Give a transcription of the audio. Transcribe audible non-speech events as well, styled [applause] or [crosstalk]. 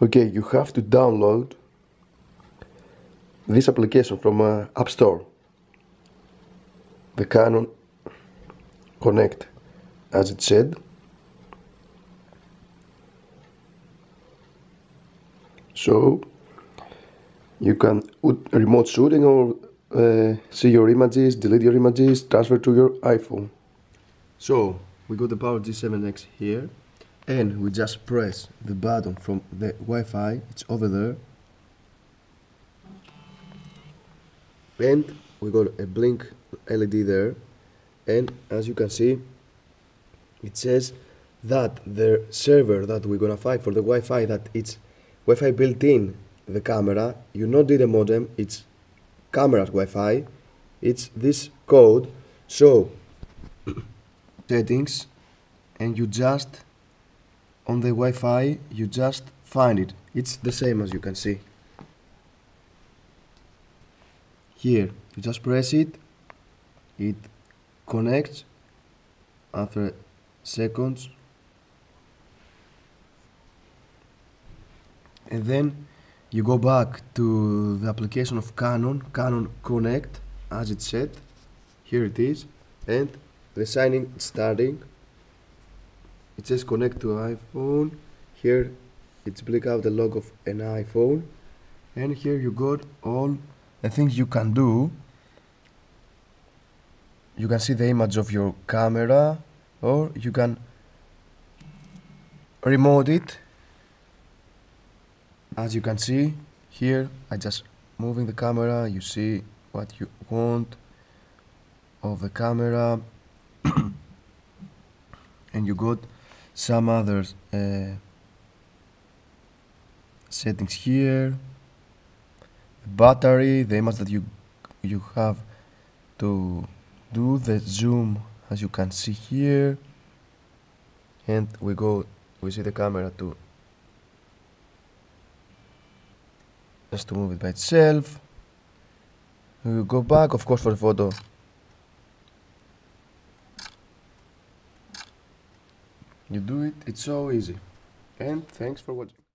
okay you have to download this application from uh, App Store. The Canon Connect as it said. So you can remote shooting or uh, see your images, delete your images, transfer to your iPhone. So we got the Power G7X here and we just press the button from the Wi-Fi. It's over there. And we got a blink LED there. And as you can see it says that the server that we're gonna find for the Wi-Fi that it's Wi-Fi built in the camera. You not need a modem. It's camera Wi-Fi. It's this code. So [coughs] settings. And you just on the Wi-Fi you just find it. It's the same as you can see. Here you just press it. It connects. After seconds. And then you go back to the application of Canon. Canon Connect as it said here it is. And the signing starting it says connect to iPhone. Here it's black out the logo of an iPhone. And here you got all the things you can do. You can see the image of your camera or you can remote it. As you can see here I just moving the camera. You see what you want of the camera. [coughs] And you got some other uh, settings here. Battery the image that you you have to do the zoom as you can see here. And we go we see the camera to just to move it by itself. We go back of course for the photo you do it it's so easy. And thanks for watching